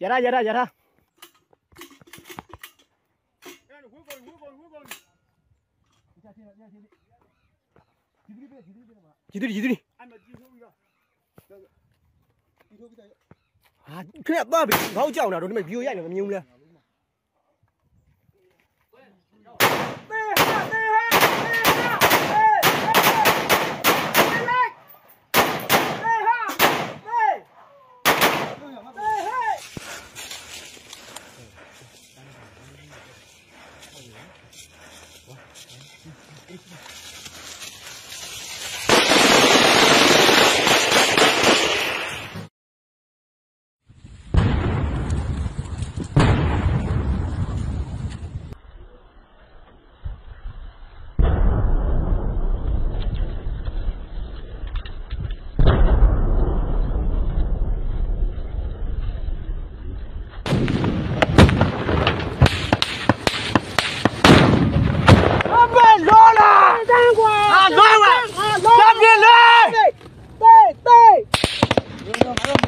जरा जरा जरा जिधर जिधर à cái đẹp ba bị gấu chảo nào đôi mày view vậy là mày nhung lên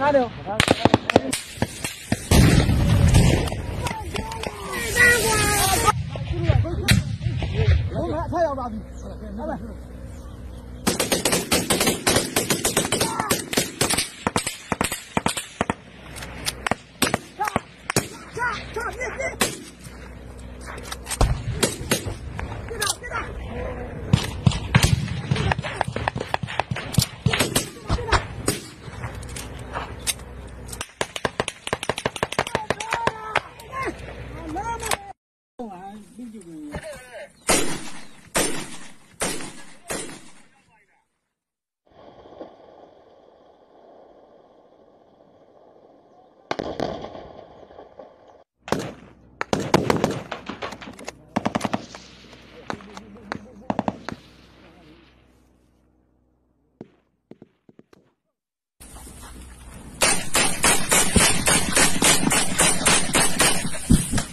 哪里有好的快点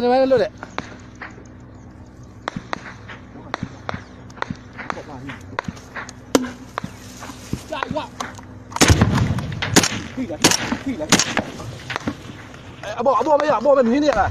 哪里的？退！退！哎呀，不不，没啊，不没你那。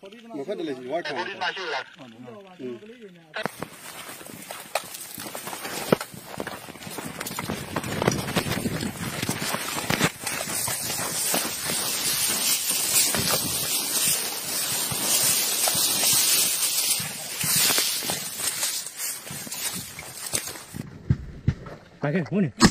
我看到了女儿看到了吗嗯 ok 问你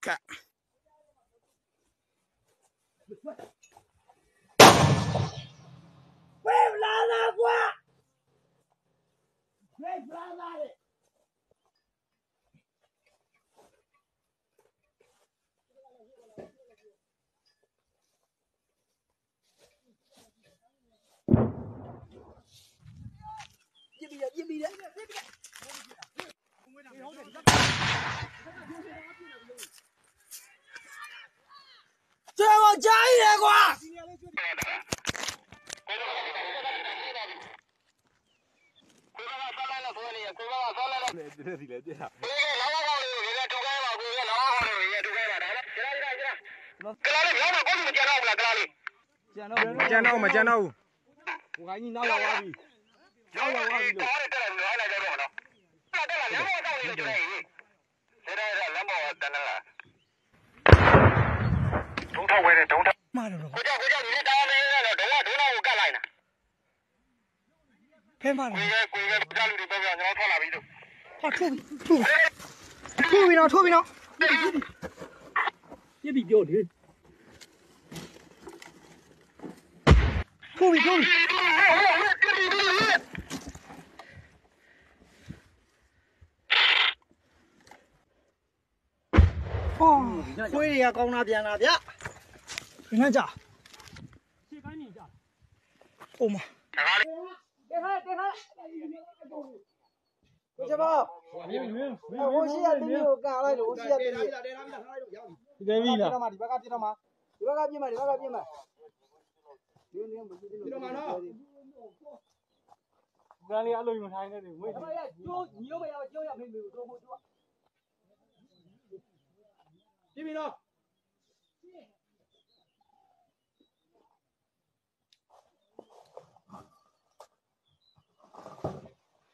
か。 လာကျလာကျလာကလာလေးဘောမကိုမကျန်တော့ဘူးလားကလာလေးကျန်တော့မကြမ်းတော့မကြမ်းတော့ဘူးဟိုခိုင်းကြီးနောက်ရောက်သွားပြီရောက်ရောက်သွားပြီလို့တက်တယ်လို့လိုက်လိုက်တော့နော်တက်တယ်လမ်းပေါ်တောင်းနေလို့ကျနေရေးဒါဒါလမ်းပေါ်တန်းလာတုံးထောက် ဝဲတယ်တုံးထောက်မှားတော့ကိုကြောက်ကိုကြောက်ဒီတောင်းနေတော့ဒုံကဒုံနာကိုကတ်လိုက်တာဖဲမှားကိုတော့ကကိုကကြားလူတွေပြောပြကျွန်တော်ထွက်လာပြီလို့ဟာထိုးထိုးထိုးပြီနော်ထိုးပြီနော်ပြစ်ပြီပြောတယ်ထိုးပြီထိုးပြီဟောခွေးတွေကကောင်းတာပြ န်လာဗျဘယ်နဲ့ကြာရှေ့ကနေကြာအိုးမဒါကလေးတင်ခါတင်ခါကိုချပါဟိုရှိရတင်းကိုကန်လိုက်လို့ဟိုရှိရတင်းကိုဒီတိုင်းပြီလားပြတော့မှာဒီဘက်ကပြတော့မှာဒီဘက်ကပြမှာဒီဘက်ကပြမှာဒီနေမကြည့်လို့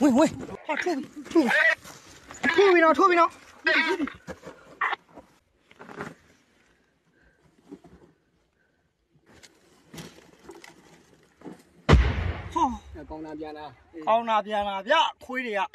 喂喂，看臭逼，臭逼，臭逼鸟，臭逼鸟。操！往那边呢，往那边啊，别，可以的呀。